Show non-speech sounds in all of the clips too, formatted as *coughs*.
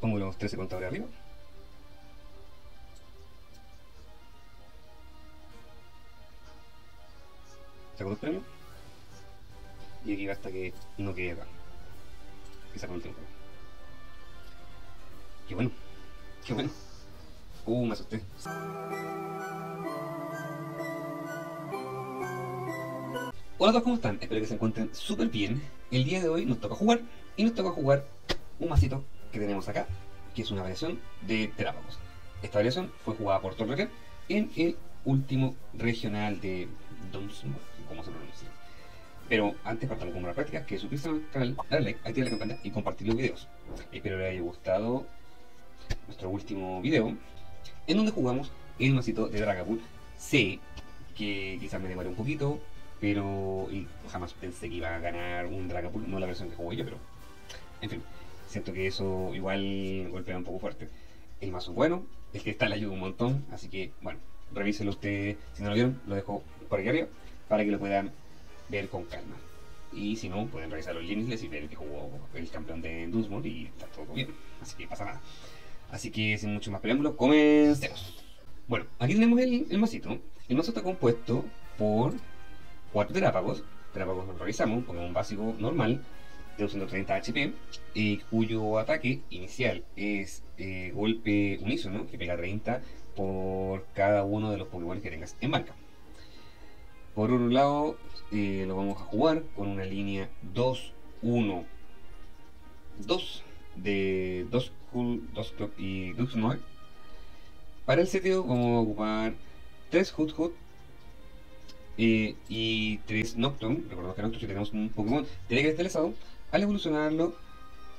Pongo los 13 contadores arriba. Saco dos premios. Y aquí basta que no quede acá. Y saco el tiempo. Qué bueno. Qué bueno. Uh, me asusté. Hola a todos, ¿cómo están? Espero que se encuentren súper bien. El día de hoy nos toca jugar y nos toca jugar un masito que tenemos acá, que es una variación de Terápagos. Esta variación fue jugada por Torreker en el último regional de Dunsmore, como se pronuncia. Pero antes partamos con una práctica, que es suscribirse al canal, darle like, activar la campana y compartir los videos. Espero les haya gustado nuestro último video, en donde jugamos el masito de Dragapult C, que quizás me demoré un poquito, pero y jamás pensé que iba a ganar un Dragapult, no la versión que jugué yo, pero en fin, siento que eso igual golpea un poco fuerte. El mazo es bueno, el que está le ayuda un montón, así que bueno, revísenlo ustedes, si no lo vieron, lo dejo por aquí arriba, para que lo puedan ver con calma. Y si no, pueden revisar los límites y ver que jugó el campeón de Dunsmore y está todo bien, así que pasa nada. Así que sin mucho más preámbulos, comencemos. Bueno, aquí tenemos el, el masito. El mazo está compuesto por cuatro terápagos. Terápagos lo revisamos, un básico normal de 230 HP, eh, cuyo ataque inicial es eh, golpe unísono, que pega 30 por cada uno de los Pokémon que tengas en marca. Por otro lado, eh, lo vamos a jugar con una línea 2-1-2 de 2 Cool, 2 Clock y Duxnoir. Para el seteo vamos a ocupar 3 Hoot Hoot y 3 Nocturne. Recordemos que Nocturne tenemos un Pokémon tiene que estar al evolucionarlo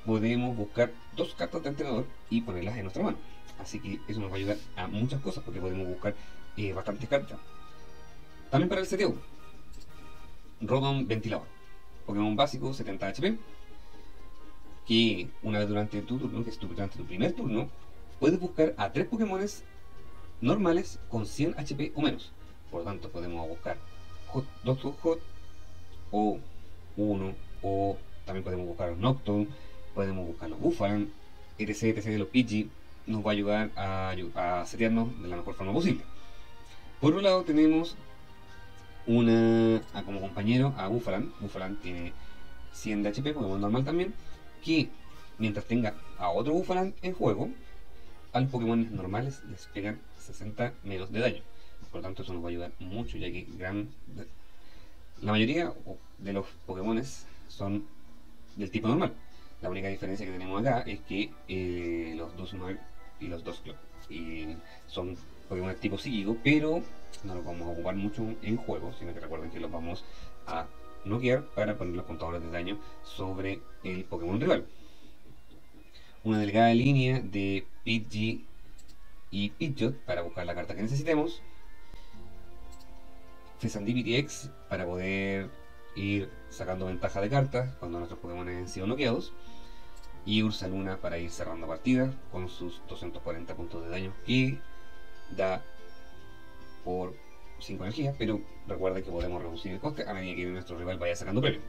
podemos buscar dos cartas de entrenador y ponerlas en nuestra mano. Así que eso nos va a ayudar a muchas cosas porque podemos buscar eh, bastantes cartas. También para el seteo, Rodon Ventilador, Pokémon básico 70 HP, que una vez durante tu turno, que es durante tu primer turno, puedes buscar a tres Pokémon normales con 100 HP o menos. Por tanto, podemos buscar Doctor Hot o 1 o también podemos buscar los Nocturne, podemos buscar los Buffalan, etc, etc de los Pidgey, nos va a ayudar a, a setearnos de la mejor forma posible. Por un lado tenemos una como compañero a Buffalan, Buffalan tiene 100 de HP, Pokémon normal también, que mientras tenga a otro Buffalan en juego, a los Pokémon normales les pegan 60 menos de daño. Por lo tanto eso nos va a ayudar mucho ya que gran la mayoría de los Pokémon son del tipo normal. La única diferencia que tenemos acá es que eh, los dos normal y los dos club son Pokémon tipo psíquico, pero no los vamos a ocupar mucho en juego, sino que recuerden que los vamos a noquear para poner los contadores de daño sobre el Pokémon rival. Una delgada línea de Pidgey y Pidgeot para buscar la carta que necesitemos. Fesandivity X para poder ir sacando ventaja de cartas cuando nuestros Pokémon han sido noqueados. Y Ursaluna para ir cerrando partidas con sus 240 puntos de daño que da por 5 energías, pero recuerda que podemos reducir el coste a medida que nuestro rival vaya sacando premio.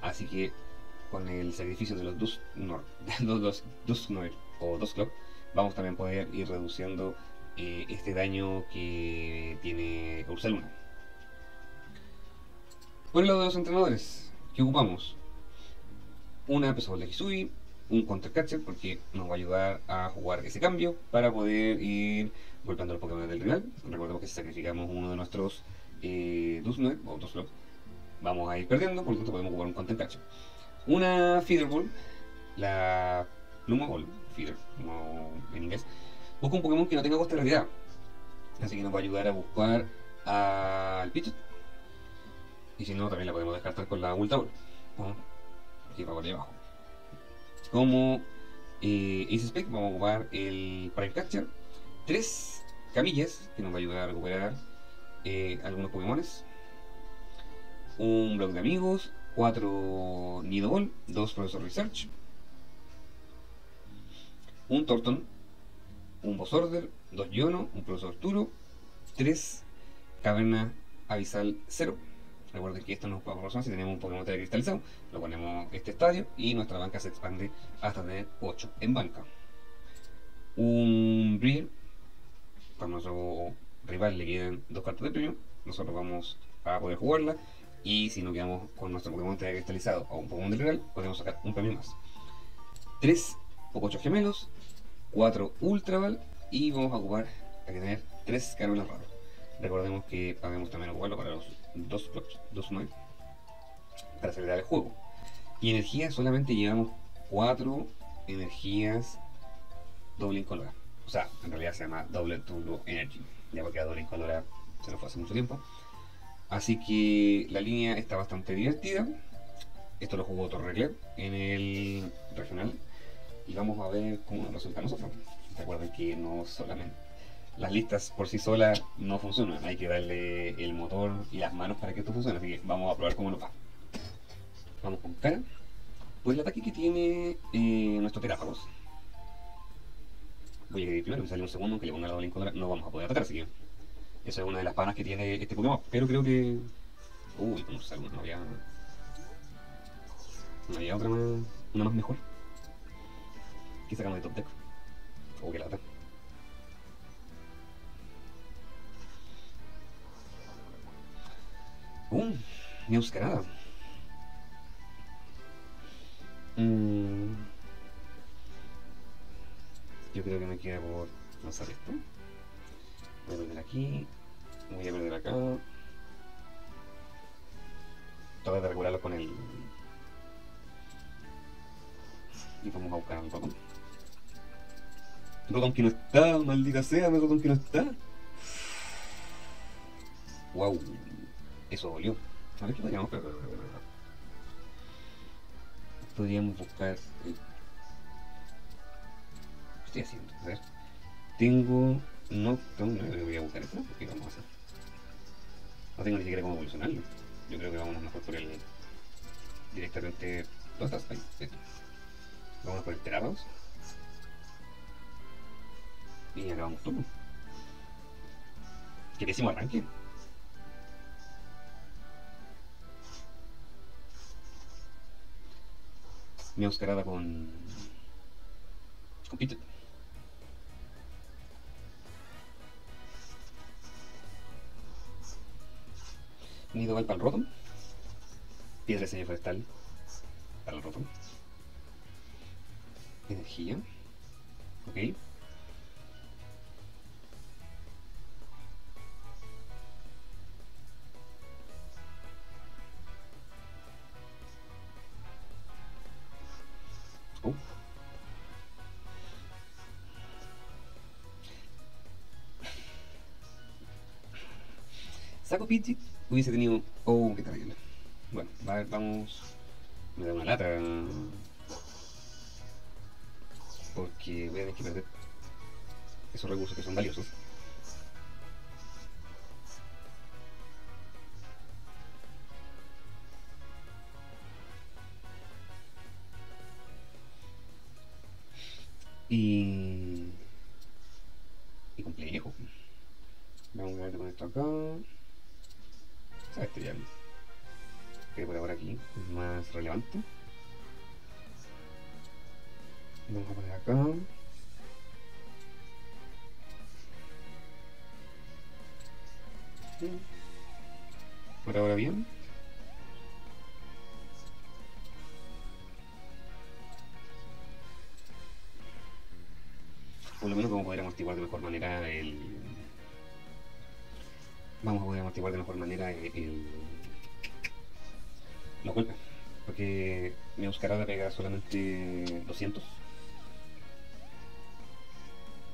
Así que con el sacrificio de los dos, no, dos, dos, o dos clock, vamos también a poder ir reduciendo eh, este daño que tiene Ursaluna. Por el lado de los entrenadores, que ocupamos? Una de Hisui, un Counter Catcher, porque nos va a ayudar a jugar ese cambio para poder ir golpeando los Pokémon del rival. Recordemos que si sacrificamos uno de nuestros eh, o dos vamos a ir perdiendo, por lo tanto podemos jugar un Counter Catcher. Una Feeder Ball, la Pluma Ball, Feeder, como en inglés, busca un Pokémon que no tenga coste realidad. Así que nos va a ayudar a buscar al Pidgeot y si no, también la podemos descartar con la Ball. Aquí para por abajo. Como eh, Spec, vamos a ocupar el Prime Catcher. Tres camillas que nos va a ayudar a recuperar eh, algunos Pokémon. Un blog de amigos. Cuatro Nido Ball. Dos Professor Research. Un Torton. Un Boss Order. Dos Yono. Un Profesor Turo. Tres Caverna Avisal 0. Recuerden que esto nos puede proporcionar si tenemos un Pokémon cristalizado, lo ponemos este estadio y nuestra banca se expande hasta tener 8 en banca. Un Breer, para nuestro rival le quedan dos cartas de premio, nosotros vamos a poder jugarla y si no quedamos con nuestro Pokémon cristalizado o un Pokémon del rival, podemos sacar un premio más. 3 Pocochos gemelos, 4 Ultra Ball y vamos a ocupar a tener 3 caramelos raros. Recordemos que podemos también ocuparlo para los dos dos más para acelerar el juego. Y energía solamente llevamos 4 energías doble incolora. O sea, en realidad se llama doble turbo energy. Ya porque a doble incolora se nos fue hace mucho tiempo. Así que la línea está bastante divertida. Esto lo jugó Torrecler en el regional. Y vamos a ver cómo nos resulta nosotros. Recuerden que no solamente las listas por sí solas no funcionan. Hay que darle el motor y las manos para que esto funcione. Así que vamos a probar cómo nos va. Vamos con cara. Pues el ataque que tiene eh, nuestro Teráfagos. Voy a ir primero, que sale un segundo, aunque le ponga la doble incolora, no vamos a poder atacar, así que esa es una de las panas que tiene este Pokémon. Pero creo que. Uy, como sale una, no había. No había otra más. Una más mejor. ¿Qué sacamos de top deck? Oh, que lata. Uh, mi Euskarada. Mm. Yo creo que me queda por lanzar esto. Voy a perder aquí. Voy a perder acá. Tratar de regularlo con el. Y vamos a buscar al Rotom. Rotom que no está, maldita sea, Rotom que no está. Wow. Eso dolió. Ver qué podríamos Podríamos buscar. ¿Qué estoy haciendo? A ver. Tengo. No, no, voy a buscar esto. ¿Qué vamos a hacer? No tengo ni siquiera cómo evolucionarlo. Yo creo que vamos mejor por el. Directamente. Vamos por el Terabaus. Y acabamos todo. Qué pésimo arranque. Mi Oscarada con. con Peter. Nido para el Rotom. Piedra de sello forestal para el Rotom. Energía. Ok. Pidgey hubiese tenido. Oh, qué terrible. Bueno, a ver, vamos. Me da una lata. Porque voy a tener que perder esos recursos que son valiosos. Y. Vamos a poner acá. Por ahora bien. Por lo menos a poder amortiguar de mejor manera el, vamos a poder amortiguar de mejor manera el, los golpes. Porque mi Euskarada pega solamente 200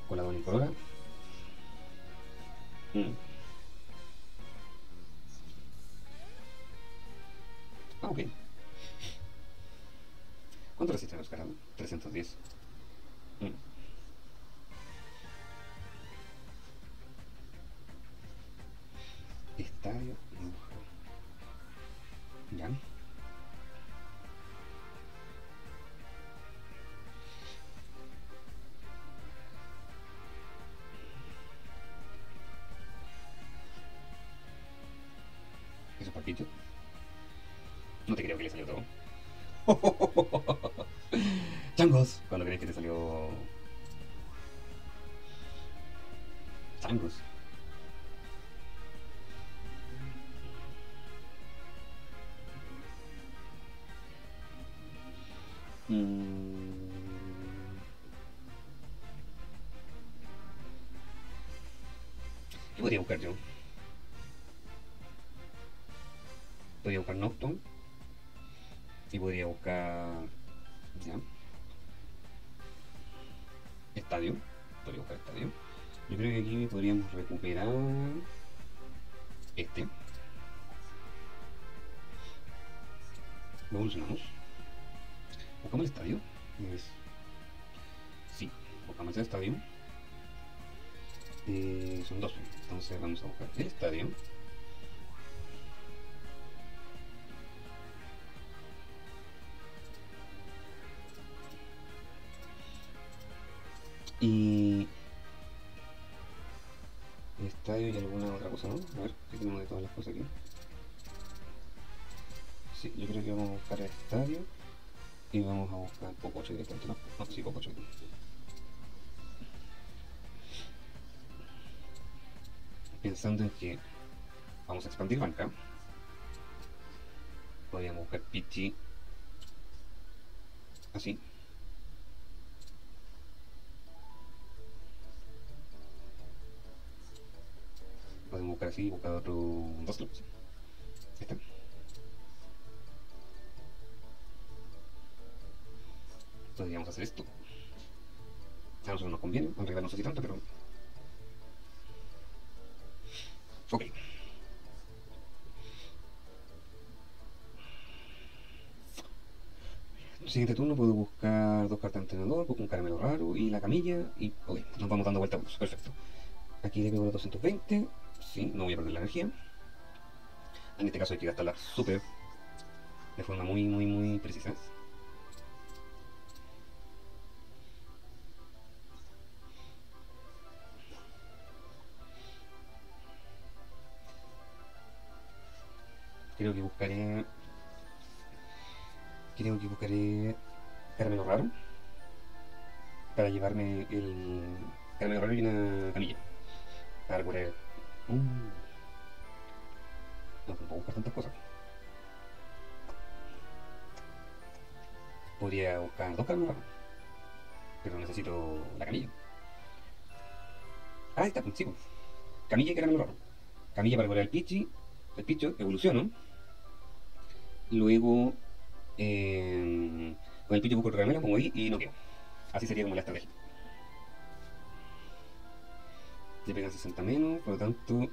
con la hora. Mm. Ah, ok. ¿Cuánto resiste mi Euskarada? 310. Mm. No te creo que le salió todo. *laughs* Changos, cuando crees que te salió. Changos. Mm. ¿Qué podría buscar yo? Podría buscar Nocturne. Y podría buscar. ¿Ya? Estadio. Podría buscar estadio. Yo creo que aquí podríamos recuperar. Este. Evolucionamos. Buscamos el estadio. Es... Sí, buscamos el estadio. Eh, son dos. Entonces vamos a buscar el estadio. Y estadio y alguna otra cosa, ¿no? A ver, ¿qué tenemos de todas las cosas aquí? Sí, yo creo que vamos a buscar estadio y vamos a buscar Pococho directamente, ¿no? No, sí, Pococho. Pensando en que vamos a expandir banca, podríamos buscar Pichi así. Buscar así buscar otro dos clubs. Este. Podríamos hacer esto. A nosotros nos conviene, en realidad no sé si tanto, pero... Ok. Siguiente turno puedo buscar dos cartas de entrenador, busco un caramelo raro y la camilla y... Ok, nos vamos dando vuelta a perfecto. Aquí le pego los 220, sí, no voy a perder la energía. En este caso hay que gastarla súper, de forma muy, muy, muy precisa. Creo que buscaré. Creo que buscaré caramelo raro para llevarme el caramelo raro y una camilla para recuperar. Uh, no buscar tantas cosas. Podría buscar dos caramelos pero necesito la camilla. Ah, está, pues, sí, pues. Camilla y caramelo raro. Camilla para recuperar el pichi, el picho, evoluciono. Luego, eh, con el picho busco el caramelo, pongo ahí y no quedo. Así sería como la estrategia. Le pegan 60 menos, por lo tanto,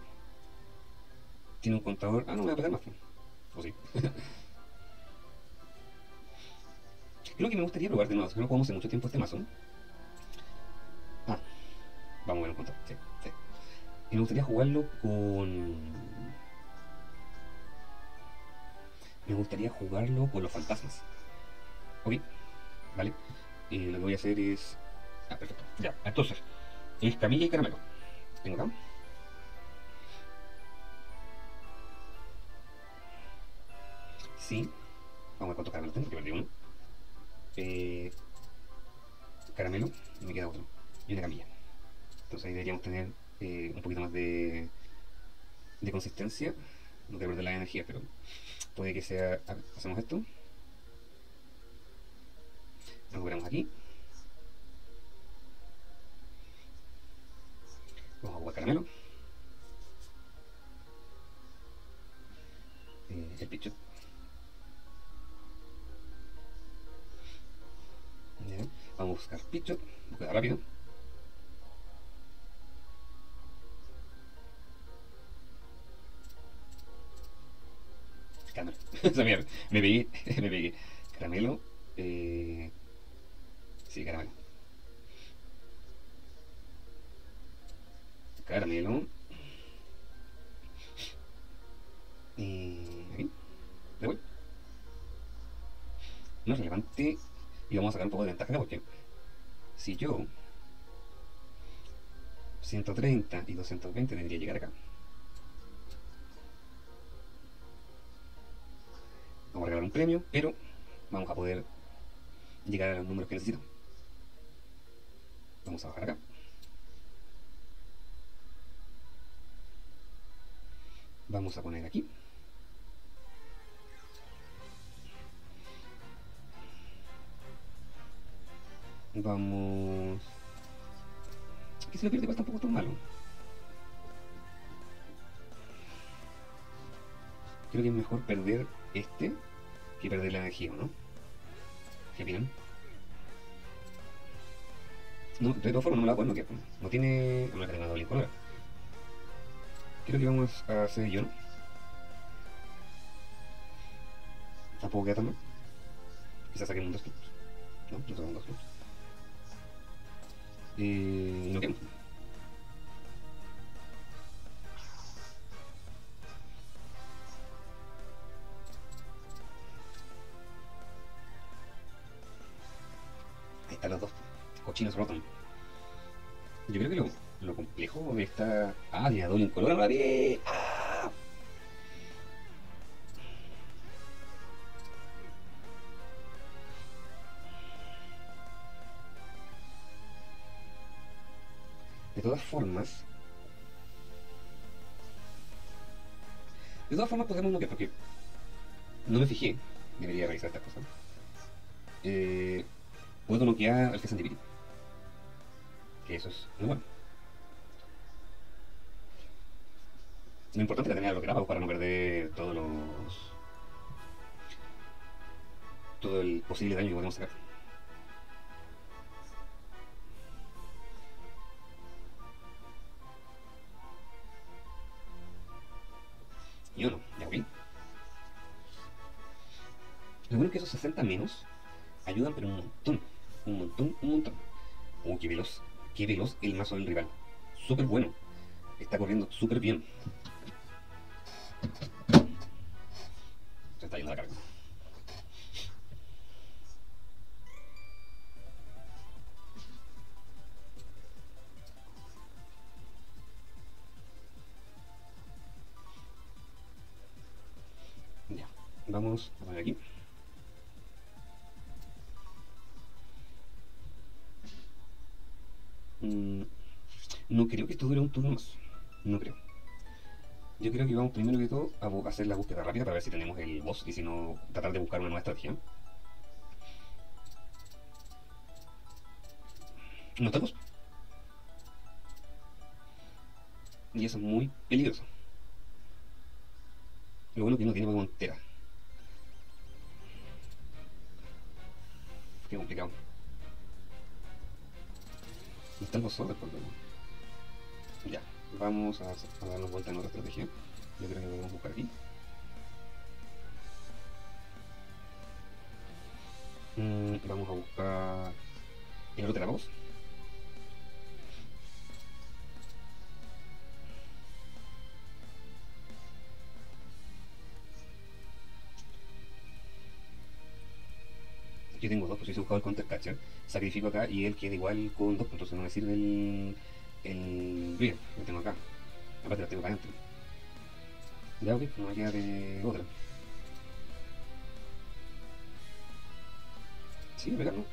tiene un contador. Ah, no, me voy a pegar más. O sí. *laughs* Creo que me gustaría probar de nuevo, si no jugamos hace mucho tiempo este mazo. Ah, vamos a ver un contador. Y me gustaría jugarlo con. Me gustaría jugarlo con los fantasmas. Ok, vale. Eh, lo que voy a hacer es. Ah, perfecto. Ya, entonces, es camilla y caramelo. Tengo acá. Sí. Vamos a ver cuántos caramelos tengo, que perdí uno. Eh, caramelo, y me queda otro. Y una camilla. Entonces ahí deberíamos tener eh, un poquito más de, de consistencia. No quiero perder la energía, pero puede que sea. Hacemos esto. Recuperamos aquí. Vamos a jugar caramelo. Eh, el picho. Vamos a buscar picho. Búsqueda rápido. Caramelo. *laughs* Esa mierda. Me pegué. *laughs* Me pegué. Caramelo. Eh... Sí, caramelo. Caramelo. Y... aquí. Le voy. No es relevante. Y vamos a sacar un poco de ventaja porque si yo 130 y 220 tendría que llegar acá. vamos a regalar un premio, pero vamos a poder llegar a los números que necesito. Vamos a bajar acá. Vamos a poner aquí. Vamos... Aquí se lo pierde igual tampoco tan malo. Creo que es mejor perder este que perder la energía, ¿no? ¿Qué opinan? No, de todas formas no me la puedo no, no tiene una cadena doble incolora. Creo que vamos a hacer yo, ¿no? Tampoco queda tan mal. Quizás saquemos dos clubs. No, no sacamos dos clubs. Y no quedamos. Ahí están los dos. Cochinos rotos. Yo creo que lo, lo complejo de esta. Ah, incolora, no la vi. ¡Ah! De todas formas. De todas formas podemos noquear porque no me fijé. Debería revisar estas cosas. Eh, puedo noquear al que Dividi. Que eso es muy Lo importante es tener los grabados para no perder todos los. todo el posible daño que podemos sacar. Y uno, ya voy. Lo bueno es que esos 60 menos ayudan, pero un montón. Un montón, un montón. Oh, qué veloz. Qué veloz el mazo del rival. Súper bueno. Está corriendo súper bien. Se está yendo la carga. Ya, vamos a poner aquí. Mm, no creo que esto dure un turno más. No creo. Yo creo que vamos primero que todo a hacer la búsqueda rápida para ver si tenemos el boss y si no, tratar de buscar una nueva estrategia. No estamos. Y eso es muy peligroso. Lo bueno que no tiene Pokémon Tera. Qué complicado. Estamos solos por lo Ya, vamos a, a vuelta en otra estrategia. Yo creo que podemos buscar aquí. Mm, vamos a buscar el otro voz. Yo tengo dos, pues si he buscado el counter sacrifico acá y él queda igual con dos, entonces no me sirve el, el bien, lo tengo acá. Aparte lo tengo para adentro. Ya, ok, no me queda de otra. Sí, pegar, ¿no?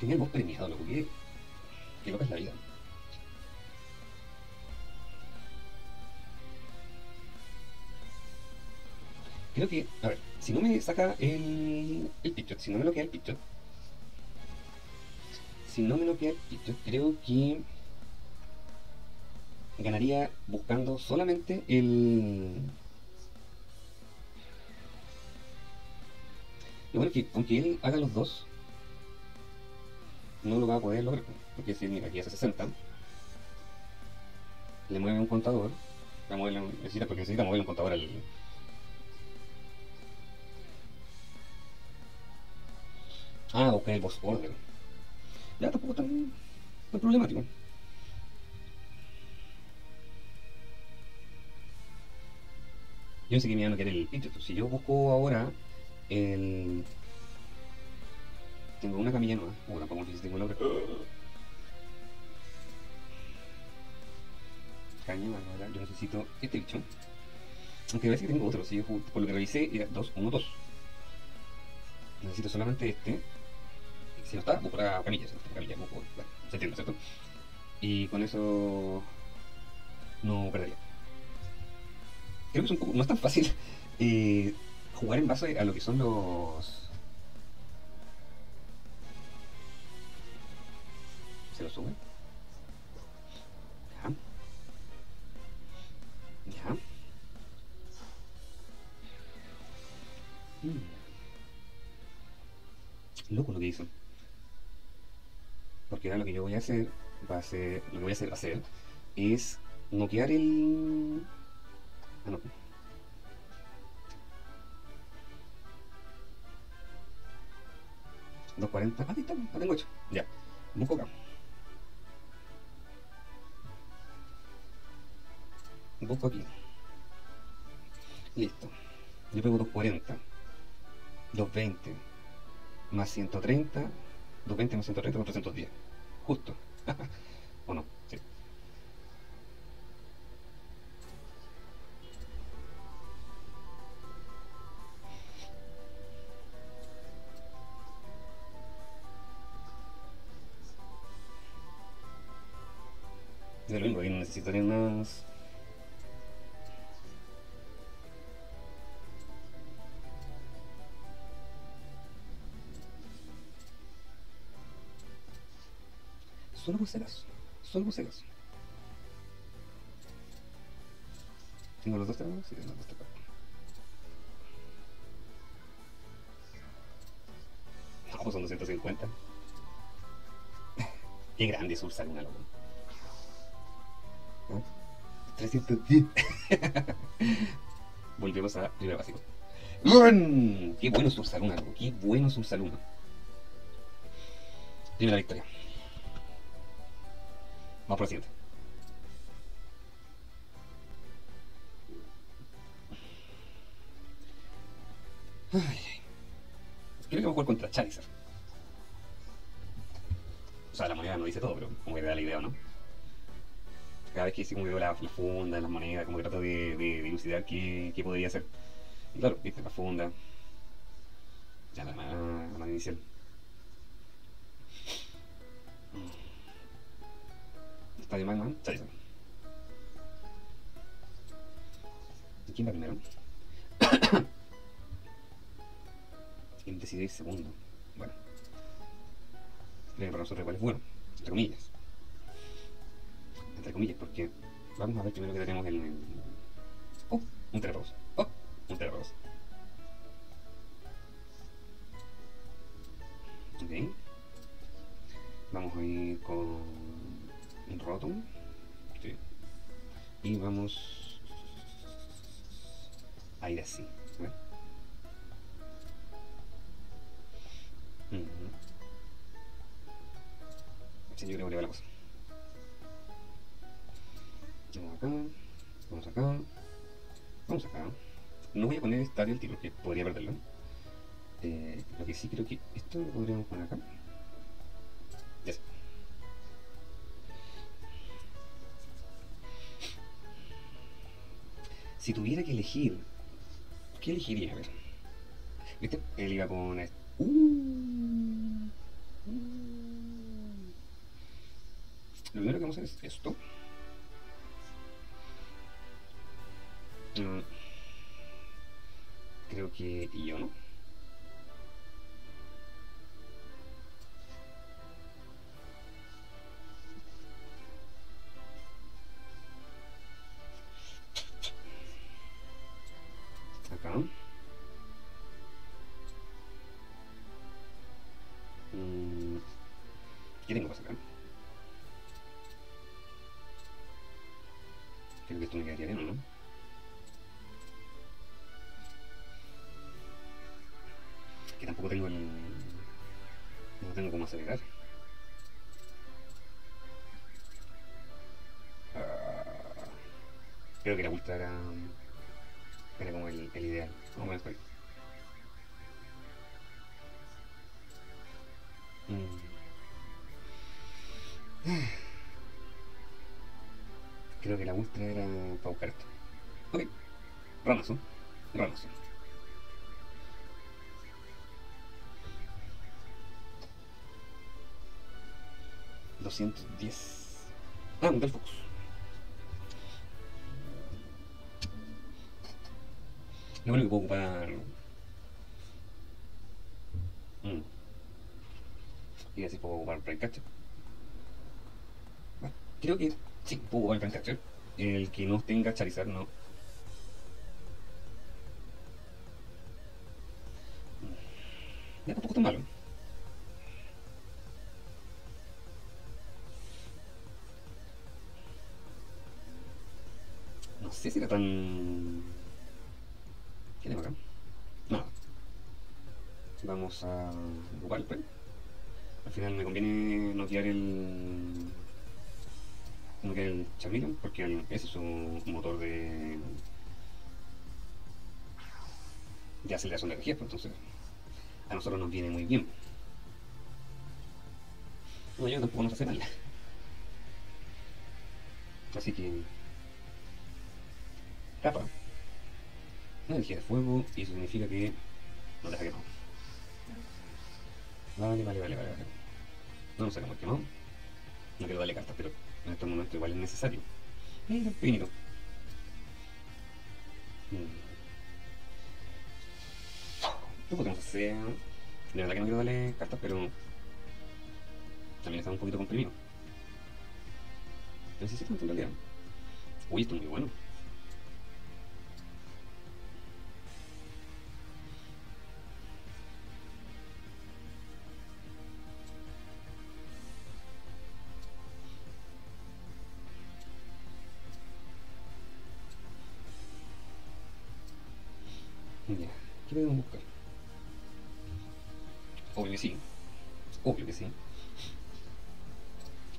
Tenía el boss premiado, loco, que... Que loca es la vida. Creo que, a ver, si no me saca el, el picture, si no me lo queda el picture, si no me lo queda el picture, creo que ganaría buscando solamente el... Lo bueno que aunque él haga los dos, no lo va a poder lograr, porque si mira, aquí hace 60, le mueve un contador, necesita, porque necesita mover un contador al, Ah, ok, el boss order. Ya tampoco tan, tan problemático. Yo sé que me iban a querer el pitch. Si yo busco ahora el. Tengo una camilla nueva. Uh, tampoco sé si tengo el nombre. caña, ahora yo necesito este bicho. Aunque parece que tengo otro, si yo por lo que revisé era 2, 1, 2. Necesito solamente este. Si no está, busco la camilla, si no está camilla, busco, bueno, se entiende, ¿cierto? Y con eso no perdería. Creo que es un no es tan fácil *laughs* eh, jugar en base a lo que son los... ¿Se lo sube? Ya. Ya. Mm. Loco lo que hizo. Porque ahora lo que yo voy a hacer va a ser. Lo que voy a hacer, hacer es noquear el. Ah, no. ¿240? Ah, ahí está, la tengo hecho. Ya. Busco acá. Busco aquí. Listo. Yo pego 240. 220. Más 130. 220 más 130 más 310. Justo. *laughs* ¿O no? Sí. De lo mismo, ahí no necesitaría más. Solo pulseras. Solo pulseras. ¿Tengo los dos temas? Sí, tengo los dos. No, son 250. *laughs* Qué grande es Ursa Luna, loco. ¿Ah? 310. Volvemos a primer básico. ¡Bien! ¡Qué bueno es Ursa Luna, loco! ¡Qué bueno es Ursa Luna! Victoria. Vamos por la siguiente. Creo que vamos a jugar contra Charizard. O sea, la moneda no dice todo, pero como que da la idea, ¿no? Cada vez que hice como veo la, la funda, las monedas, como que trato de, de dilucidar qué, qué podría ser. Y claro, viste, la funda. Ya la la mano inicial. De mano, Charizard. ¿Y quién va primero? *coughs* ¿Quién decide ir segundo? Bueno. Creo que para nosotros igual es bueno, entre comillas. Entre comillas, porque vamos a ver primero que tenemos el... el- Oh, un terremoto. Oh, un terremoto. Ok. Vamos a ir con Rotom. Y vamos a ir así. Sí, yo creo que va la cosa. Vamos acá, vamos acá, vamos acá. No voy a poner estadio al tiro, que podría perderlo. Eh, lo que sí creo que esto lo podríamos poner acá. Ya está. Si tuviera que elegir, ¿qué elegiría? A ver. ¿Viste? Él iba con uh. Lo primero que vamos a hacer es esto. Mm. Creo que yo no. Creo que la ultra era para buscar esto. Ok. Ramazo. Doscientos diez. Ah, un Delphux. Lo único que puedo ocupar. Mm. Y así puedo ocupar Braincatcher. Bueno, creo que sí, puedo Braincatcher. El que no tenga Charizard, no. Ya tampoco tan malo. No sé si era tan. ¿Qué tengo acá? No. Vamos a ocupar el Al final me conviene no tirar el. Porque ese es un motor de. de aceleración de energía, pues, entonces a nosotros nos viene muy bien. No, yo tampoco nos hace mal. Así que. Capa. Energía de fuego y eso significa que no deja quemado. Vale, vale, vale, vale. vale. No nos sacamos quemado. No quiero darle cartas, pero en estos momentos igual es necesario. Mm. ¿Qué podemos hacer? De verdad que no quiero darle cartas, pero también está un poquito comprimido. Necesito en realidad. Uy, esto es muy bueno. ¿Qué podemos buscar? Obvio que sí. Obvio que sí.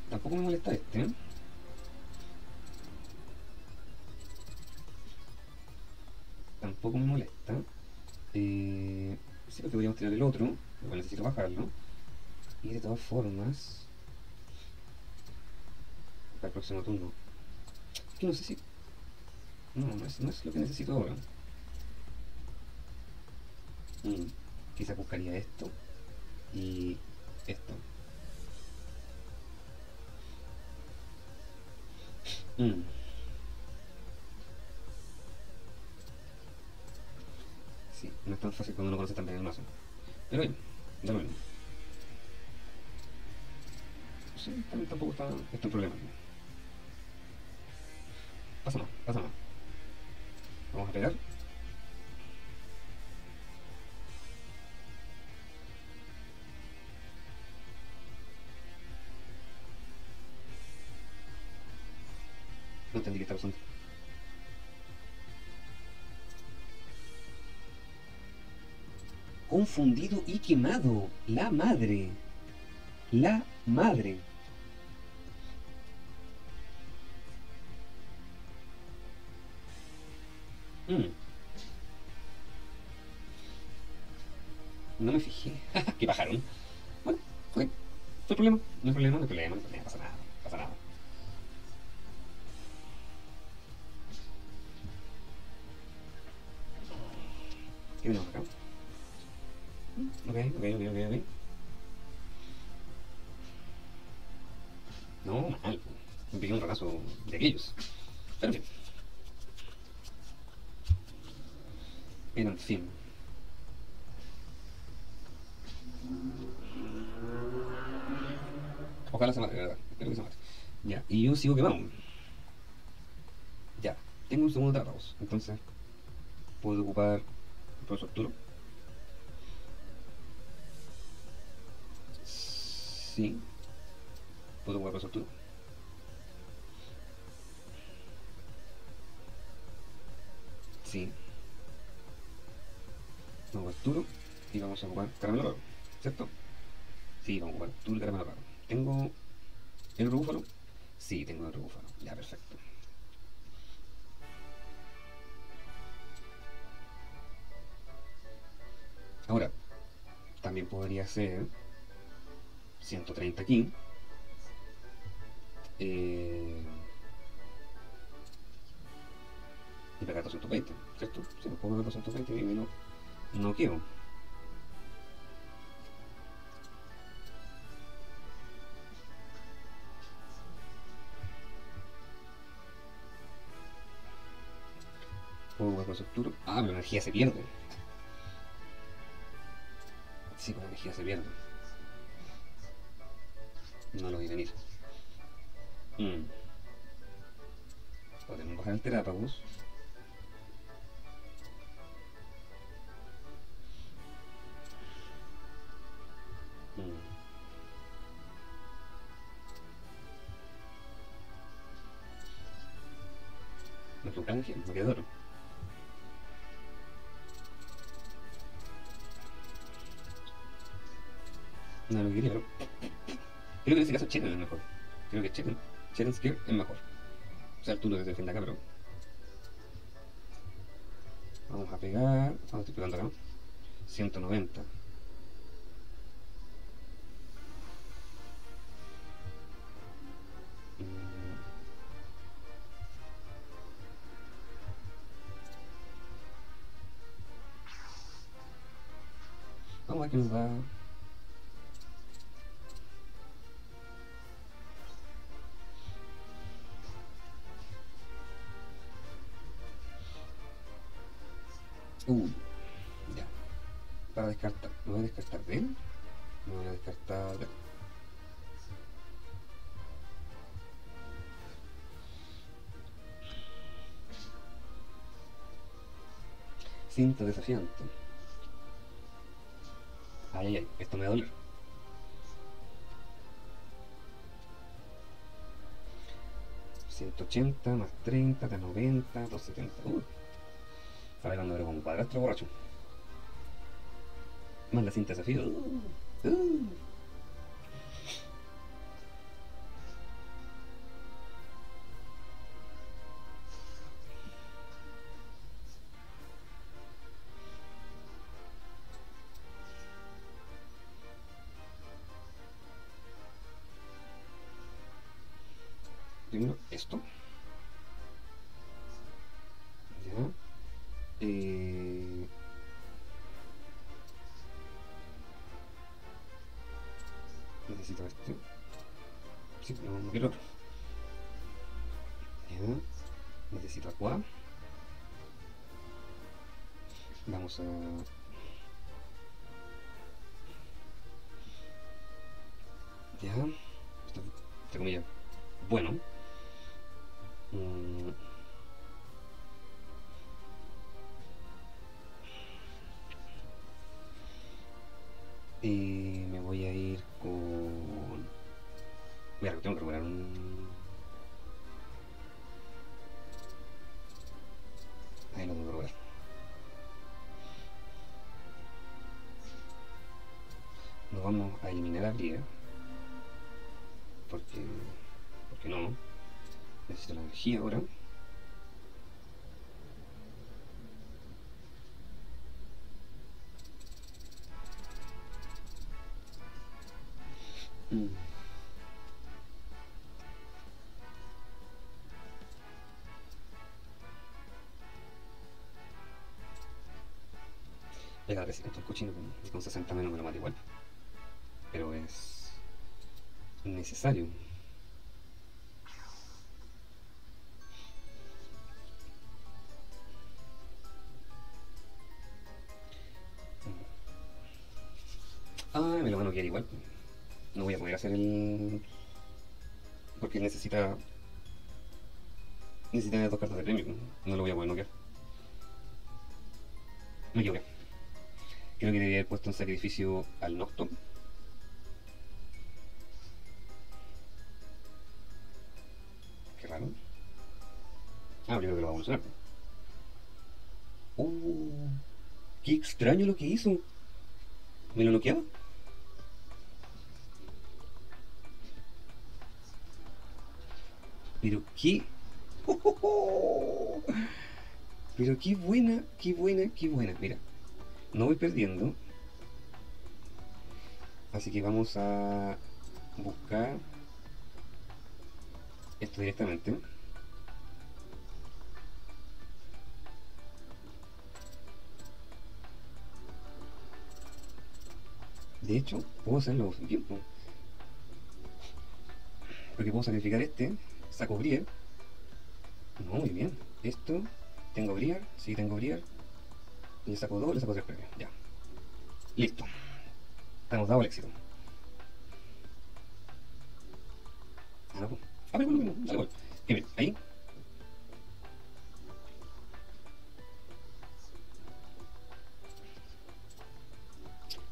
Tampoco me molesta este. ¿eh? Tampoco me molesta. Eh, sí, porque podríamos tirar el otro. Igual necesito bajarlo. Y de todas formas. Para el próximo turno. Es que no sé si. No, no es, no es lo que necesito ahora. Mm, quizá buscaría esto y esto. Mm. Sí, no es tan fácil cuando uno conoce tan bien el mazo. Pero bien, mismo. Sí, también tampoco está, está el problema. Pasa más, pasa más. Vamos a pegar. Confundido y quemado. La madre. La madre. Mm. No me fijé. *laughs* ¿Qué bajaron? Bueno, ok. No hay problema, no hay problema, no hay problema, no hay pasa nada, pasa nada. ¿Qué tenemos acá? Ok, ok, ok, ok, ok. No, mal. Me un ranazo de aquellos. Pero en fin. Pero en fin. Ojalá se mate, verdad. Espero que se mate. Ya, y yo sigo quemado. Ya, tengo un segundo de Tarragos. Entonces, puedo ocupar el profesor Arturo. Sí. Puedo ocupar el profesor Arturo. Sí. Vamos a ocupar Arturo y vamos a ocupar Caramelo Raro, ¿cierto? Sí, vamos a ocupar Arturo y Caramelo Raro. ¿Tengo el búfalo? Sí, tengo el búfalo. Ya, perfecto. Ahora, también podría ser 130 aquí. Eh, Y pegar 220, ¿cierto? Si no puedo pegar 220, bien, no, no quiero. Puedo Subturo. Ah, pero la energía se pierde. Sí, con la energía se pierde. No lo vi venir. Mm. Podemos bajar el Terápagos. Mm. Fue canje, oro. No lo quería, pero... Creo que en este caso Chetan es mejor. Creo que Chetan, Chetan Scare es mejor. O sea, lo que te defiende acá, pero... Vamos a pegar... ¿Cuánto estoy pegando acá? 190. Mm. Vamos a ver qué nos da. Cinta desafiante. Ay, ay, ay, esto me doler. ¿180 más 30 de 90, 270. Uh. Está bailando pero como padrastro borracho. Más la cinta desafío. Uh, uh. Vamos vamos a eliminar a Bria. Porque... Porque no. Necesito la energía ahora. Mm. Llega recién el cochino con, con 60 menos me lo mata igual. Necesario. Ah, me lo van a quedar igual. No voy a poder hacer el... Porque necesita... Necesita dos cartas de premio. No lo voy a poder noquear. Me equivoqué. Creo que debería haber puesto un sacrificio al Nocto. Ah, que lo va a evolucionar. Uh, qué extraño lo que hizo. ¿Me lo noqueaba? Pero qué... *laughs* Pero qué buena, qué buena, qué buena. Mira, no voy perdiendo. Así que vamos a buscar esto directamente. De hecho, puedo hacerlo en tiempo. Porque puedo sacrificar este, saco Brier. No, muy bien. Esto, tengo Brier, sí tengo Brier. Le saco dos, le saco tres premios. Ya. Listo. Estamos dado el éxito. Ah, pues. Ah, pero bueno, gol. Bien, ahí.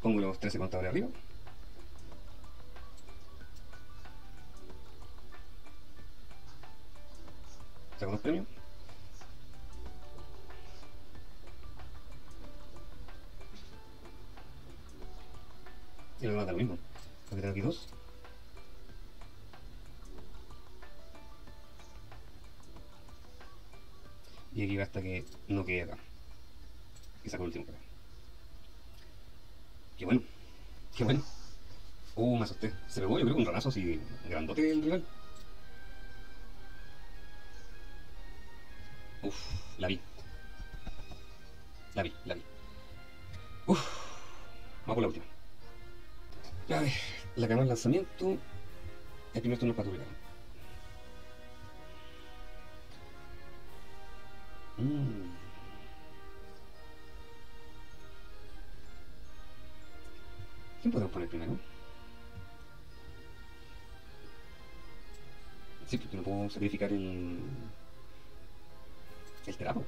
Pongo los 13 contadores arriba. Saco dos premios. Y lo da lo mismo. Porque tengo aquí dos. Y aquí hasta que no quede acá. Y saco el último para Qué bueno. Qué bueno. Uh, me asusté. Se pegó, yo creo un ranazo así grandote el rival. Uf, la vi. La vi, la vi. Uf. Vamos por la última. A ver, la ganó el lanzamiento. El primer turno es para tu rival. Mm. Sacrificar el. el trapo.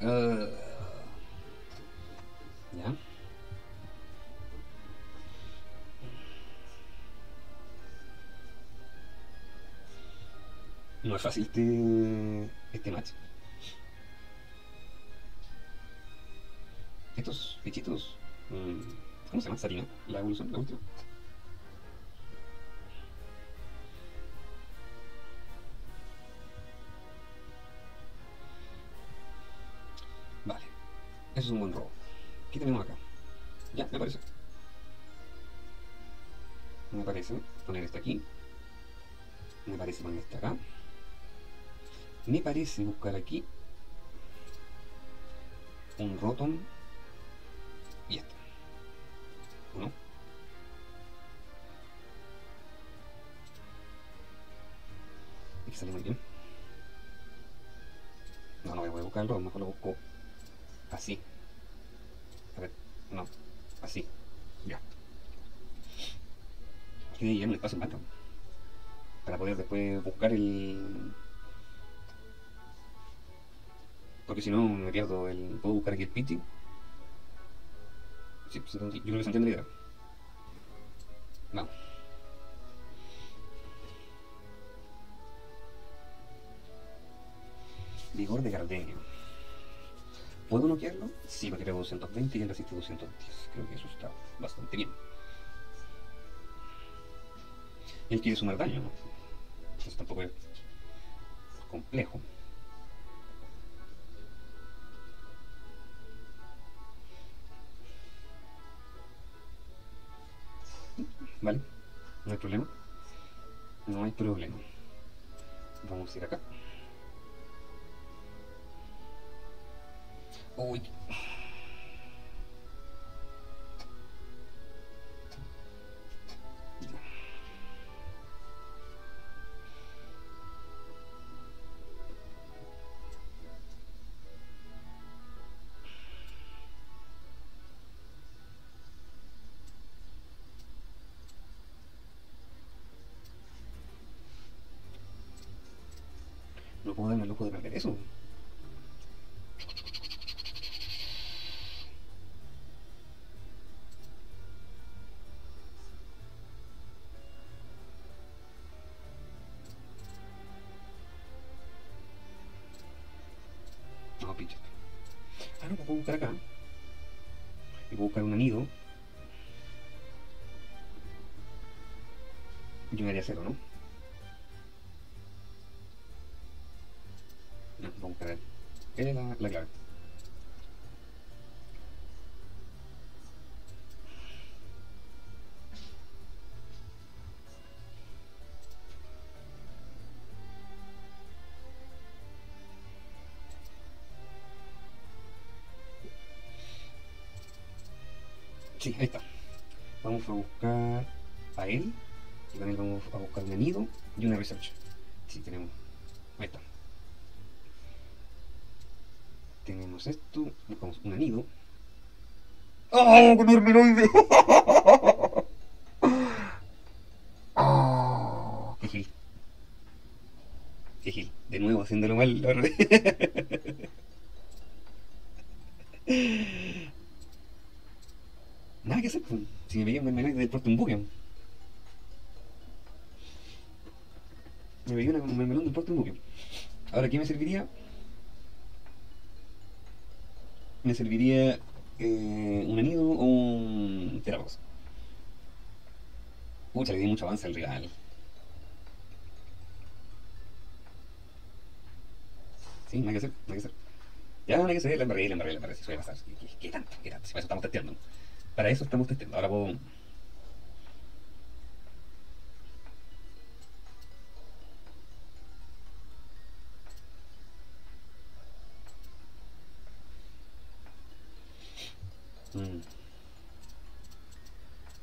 Ah, ya. No es fácil este, este match. Estos bichitos. mm, ¿Cómo se llama? Sarina. La evolución, la última. ¿Qué tenemos acá? Ya, me parece. Me parece poner este aquí. Me parece poner este acá. Me parece buscar aquí un Rotom y este. ¿O no? Y que sale muy bien. No, no voy a buscar el Rotom, mejor lo busco así. No, así. Ya. Tiene ya un espacio en blanco. Para poder después buscar el, porque si no me pierdo el. ¿Puedo buscar aquí el pity? Sí, pues, yo creo que se entiende la idea. Vamos. Vigor de Gardenia. ¿Puedo noquearlo? Sí, porque tengo 220 y él resiste 210. Creo que eso está bastante bien. Él quiere sumar daño, ¿no? Eso tampoco es complejo. ¿Vale? No hay problema. No hay problema. Vamos a ir acá. Uy. Buscar acá. Y buscar un anido. Yo me haría cero, ¿no? Vamos a buscar es la, la clave. Sí, ahí está. Vamos a buscar a él. Y también vamos a buscar un nido y una research. Sí, tenemos. Ahí está. Tenemos esto. Buscamos un anido. ¡Oh, con hermeroide! *laughs* ¡Oh! ¡Qué gil! ¡Qué gil! De nuevo haciéndolo mal, la verdad. *laughs* Nada que hacer, pues. si me veía un mermelade del puerto un buque. Me veía un mermelón del puerto un buque. Ahora, ¿qué me serviría? Me serviría eh, un anido o un terapos. Pucha, le di mucho avance al rival. Sí, no hay que hacer, no hay que hacer. Ya no hay que hacer, la embarré, la embarré, la embarré, si suele pasar. ¿Qué, qué, qué tanto? ¿Qué tanto? Si para eso estamos testeando. Para eso estamos testeando. Ahora puedo...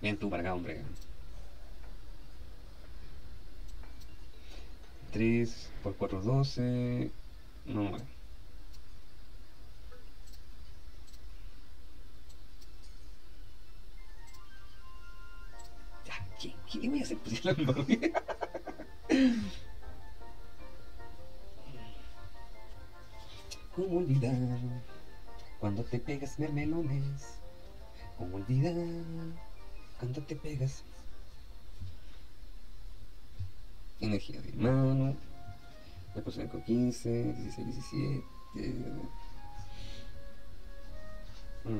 Ven tú para acá, hombre. 3 por 4, 12. No. Ya, ¿qué, qué voy a hacer? Pues. *laughs* ¿Cómo olvidar cuando te pegas mermelones? ¿Cómo olvidar cuando te pegas? Energía de mano. Después con 15, 16, 17. Mm.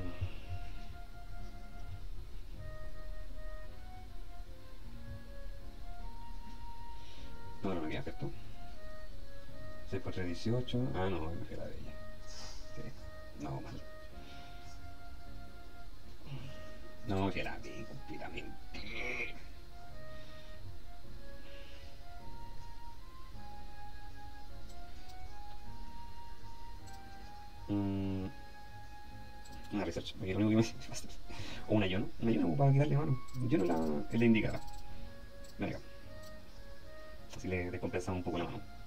No, no me queda esto. 6 por 3, 18. Ah, no, me fui la de ella. Sí. No, mal. No, me la de completamente. Mm, una research, porque lo único que me *laughs* O una yono, una yono para quitarle mano. Yo no la, es la indicada. Venga. Así le descompensamos un poco la mano.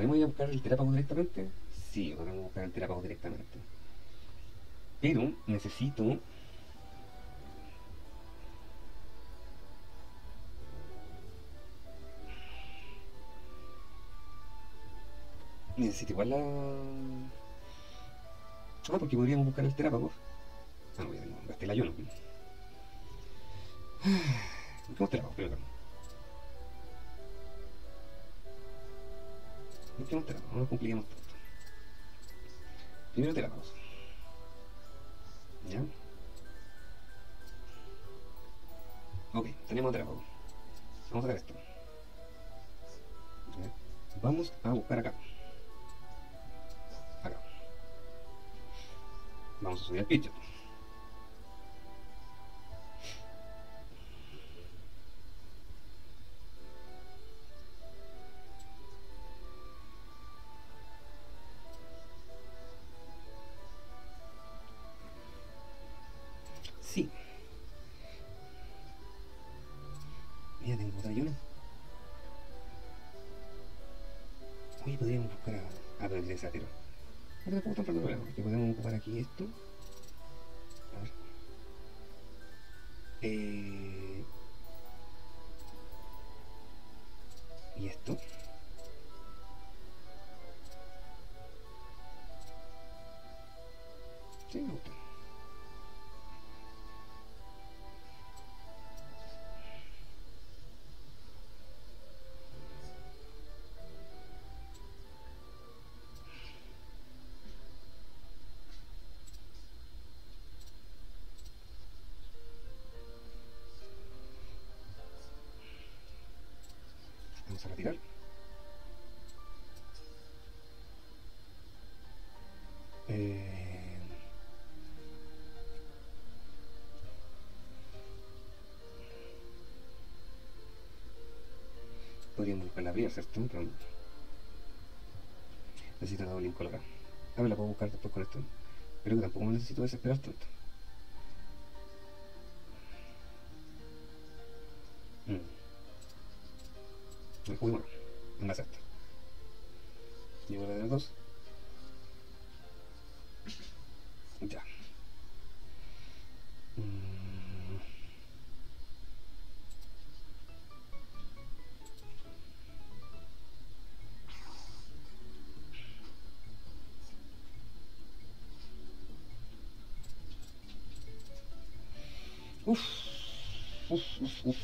Podemos ir a buscar el terápago directamente? Sí, podemos buscar el terápago directamente. Pero necesito... Necesito igual la... Ah, porque podríamos buscar el terápago. Ah, no, ya tengo, gasté el ayuno. Busquemos terápago. Busquemos terápago, no nos compliquemos tanto. Primero terápagos. ¿Ya? Ok, tenemos terápago. Vamos a sacar esto. Vamos a buscar acá. Acá. Vamos a subir el pitcher. Esto. La vía, ¿cierto? Necesito la doble colorada. A ver, la puedo buscar después con esto. Pero que tampoco me necesito desesperar tanto.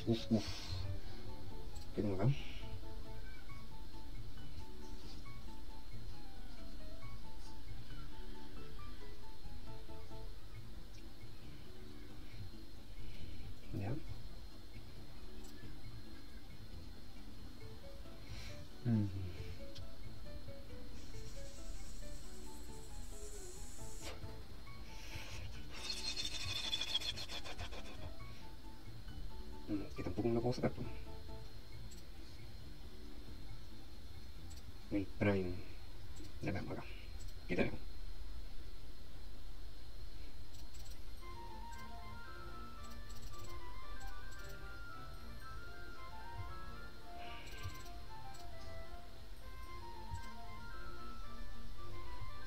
Uf, uf, tampoco me lo puedo sacar. pues. El Prime. Ya tenemos acá. Aquí tenemos.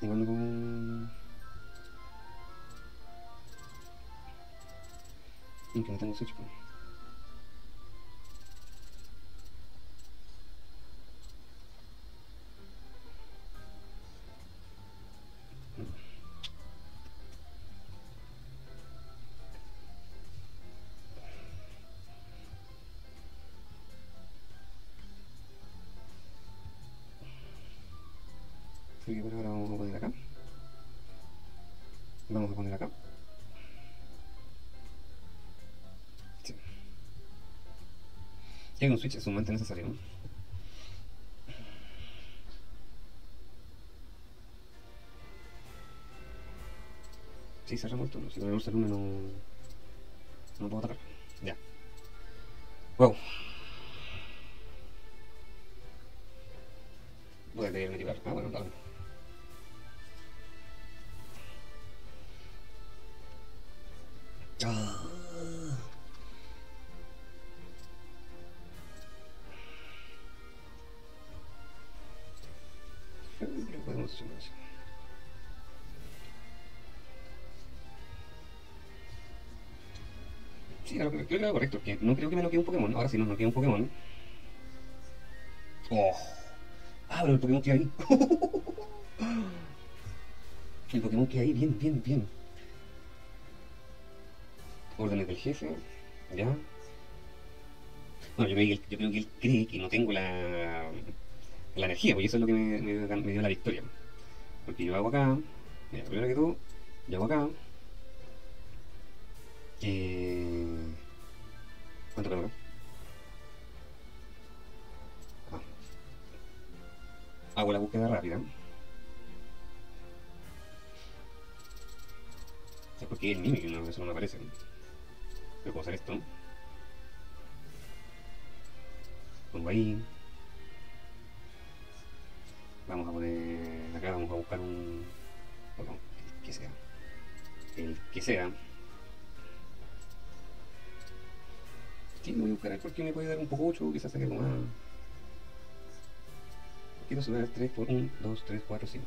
Igual no con... Y que no tengo switch, pues. Así ahora vamos a poner acá. Vamos a poner acá. Sí. Un switch es sumamente necesario. ¿no? Sí, cerramos el turno. Si el Ursa Luna no, no puedo atacar. Ya. Wow. Ah. Sí, lo que creo que era correcto, que no creo que me noquee un Pokémon. Ahora sí nos noquea un Pokémon. Oh. Ah, pero el Pokémon que ahí. *laughs* el Pokémon que ahí, bien, bien, bien. Órdenes del jefe, ya. Bueno, yo él, yo creo que él cree que no tengo la, la energía, porque eso es lo que me, me, dio- me la victoria. Porque yo hago acá, mira, primero que todo, yo hago acá. Eh, ¿Cuánto acá? Ah. Hago la búsqueda rápida. Es porque es el Mimic, no, eso no me aparece. Pero puedo hacer esto. Pongo ahí. Vamos a poner acá, vamos a buscar un. Bueno, el que sea. El que sea. Sí, voy a buscar porque me puede dar un poco 8, quizás saque algo más. Quiero subir 3 por 1, 2, 3, 4, 5.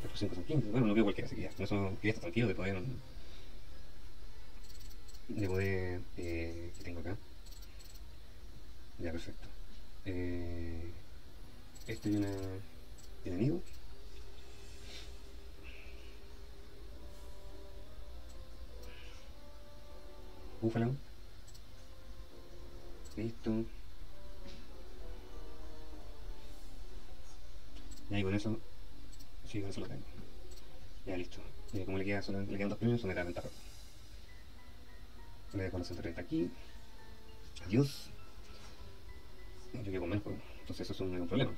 3 por 5 son 15. Bueno, no veo cualquiera, así que ya, con eso que ya está tranquilo de poder. de. Eh, ¿Qué tengo acá? Ya, perfecto. Eh, este viene enemigo. Búfalo. Listo. Y ahí con eso, sí, con eso lo tengo. Ya listo. Y como le, queda, solo, le quedan dos premios, son de la ventaja. Le dejo la centralita aquí. Adiós. Yo quiero comer, pues. entonces eso es un, un problema.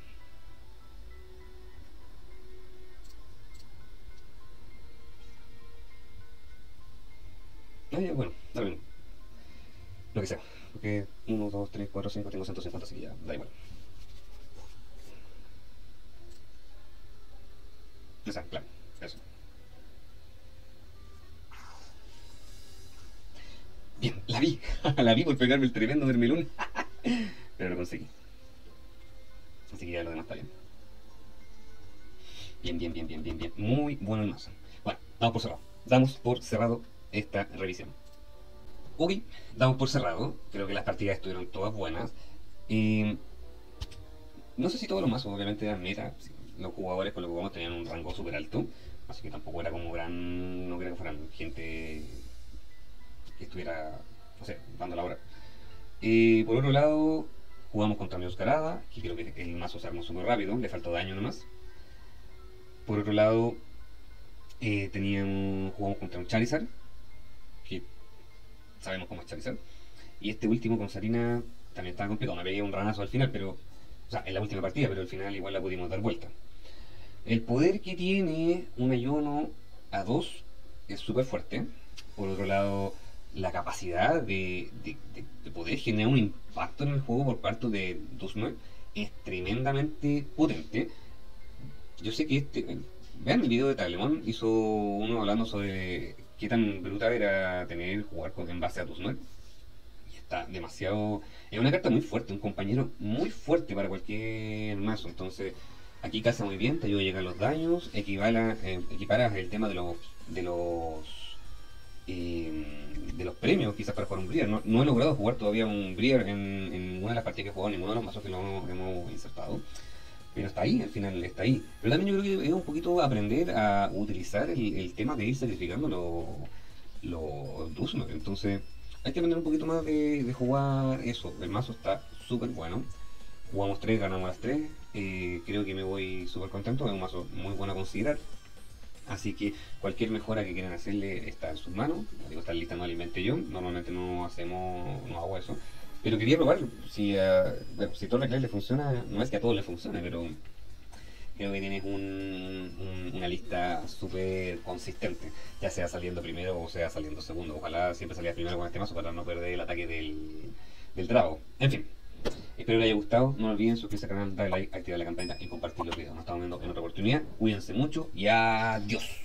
Ah, ya, bueno, dale bien. Lo que sea. Porque 1, 2, 3, 4, 5, tengo 150, así que ya, da igual. Esa, claro, *laughs* la vi por pegarme el tremendo mermelón. *laughs* Pero lo conseguí. Así que ya lo demás está bien. Bien, bien, bien, bien, bien, bien. Muy bueno el mazo. Bueno, damos por cerrado. Damos por cerrado esta revisión. Ok, damos por cerrado. Creo que las partidas estuvieron todas buenas. Eh, no sé si todos los mazos obviamente eran meta. Los jugadores con los que jugamos tenían un rango súper alto. Así que tampoco era como gran... No creo que fueran gente que estuviera, no sé, dando la hora. Eh, por otro lado, jugamos contra Meoscarada, que creo que el mazo se armó súper rápido, le faltó daño nomás. Por otro lado, eh, teníamos, jugamos contra un Charizard, que sabemos cómo es Charizard. Y este último con Sarina también estaba complicado, me veía un ranazo al final, pero, o sea, en la última partida, pero al final igual la pudimos dar vuelta. El poder que tiene un Ayono a 2 es súper fuerte. Por otro lado, la capacidad de, poder generar un impacto en el juego por parte de Dusnoy es tremendamente potente. Yo sé que este. Vean el video de Talemon, hizo uno hablando sobre qué tan brutal era tener jugar con, en base a Dusnoy. Y está demasiado. Es una carta muy fuerte, un compañero muy fuerte para cualquier mazo. Entonces, aquí casa muy bien, te ayuda a llegar los daños, equivale, eh, equiparas el tema de los. de los de los premios quizás para jugar un Briar. No, he logrado jugar todavía un Briar en, ninguna de las partidas que he jugado, ninguno de los mazos que lo hemos, insertado. Pero está ahí, al final está ahí. Pero también yo creo que es un poquito aprender a utilizar el, tema de ir sacrificando los lo Entonces hay que aprender un poquito más de, jugar eso. El mazo está súper bueno. Jugamos tres, ganamos las tres. Eh, creo que me voy súper contento. Es un mazo muy bueno a considerar. Así que cualquier mejora que quieran hacerle está en sus manos. Digo, esta lista no la inventé yo, normalmente no hacemos, no hago eso. Pero quería probar si, uh, si todo le funciona, no es que a todos le funcione, pero creo que tienes un, una lista súper consistente, ya sea saliendo primero o sea saliendo segundo. Ojalá siempre salieras primero con este mazo para no perder el ataque del, del trago. En fin, Espero les haya gustado. No olviden suscribirse al canal, darle like, activar la campanita y compartir los videos. Nos estamos viendo en otra oportunidad. Cuídense mucho y adiós.